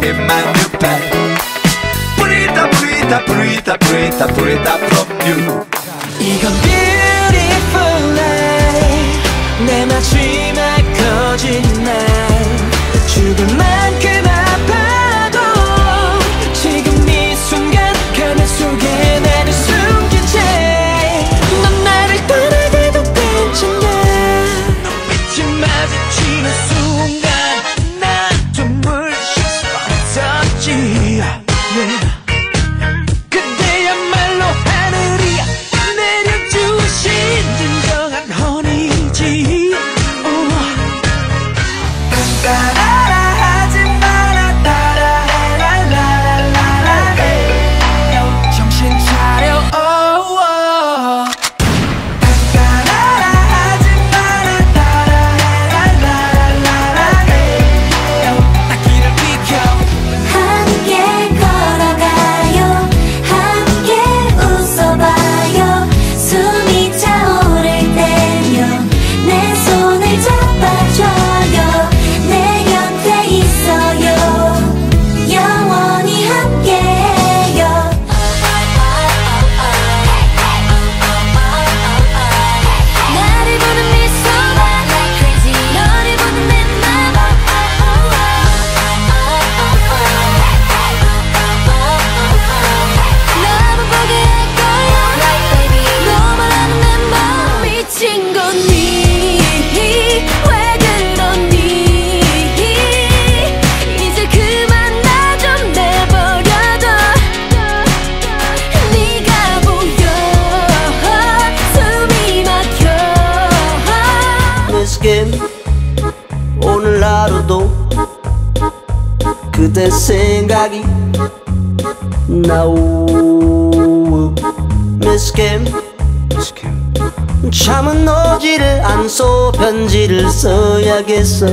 with my new pen. Purita, purita, purita, purita, purita. 내 생각이 나오. 미스캠 잠은 오지를 않소. 편지를 써야겠어.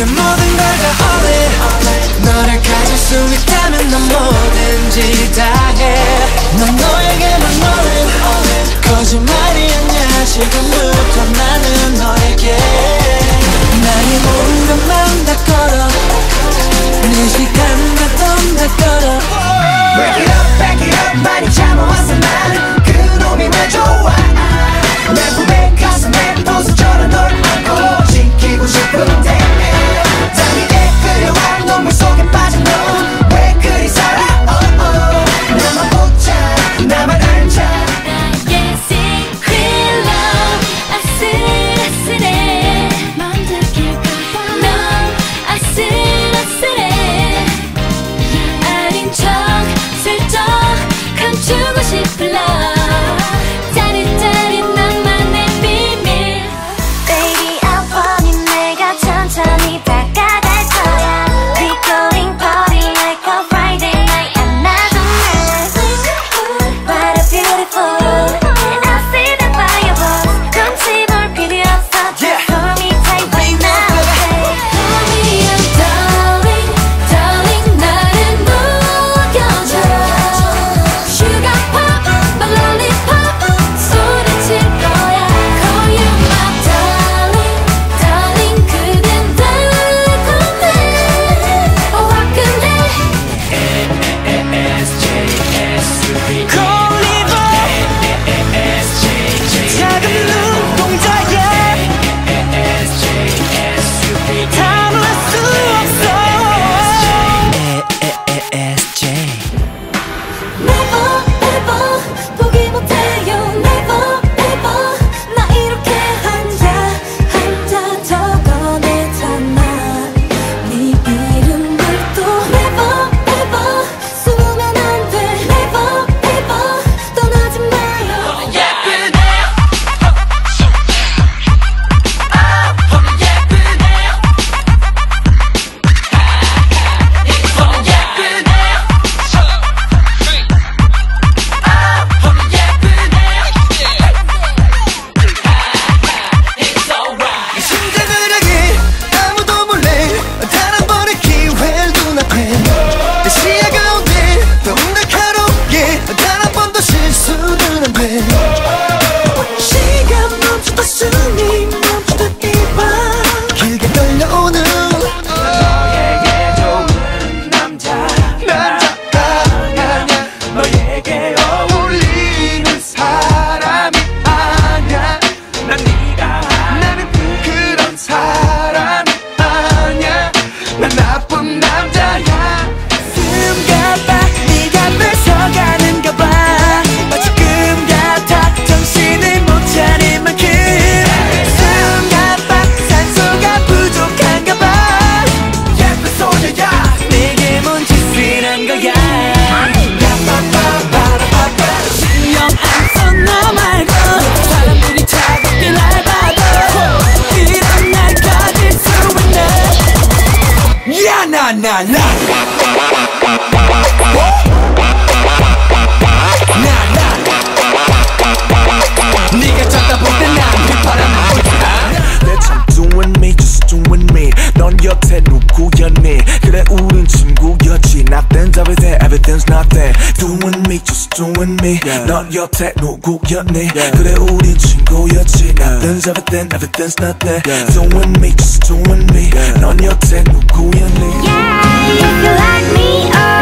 내 모든 걸 다 all in 너를 가질 수 있다면 난 뭐든지 다해. 난 너에게만 너는 거짓말이 아니야. 지금부터 나는 너에게. 나의 모든 마음 다 걸어. 내 시간 바텀 다 걸어. Break it up, back it up 많이 참아왔어 난 그놈이 왜 좋아. 내 품에 가슴에 도서처럼 널 안고 지키고 싶은 좋은 me yeah. 넌 여태 누구였니 yeah. 그래 우린 친구였지 Nothing's everything everything's nothing yeah. Doing me just doing me yeah. 넌 여태 누구였니 Yeah if you like me oh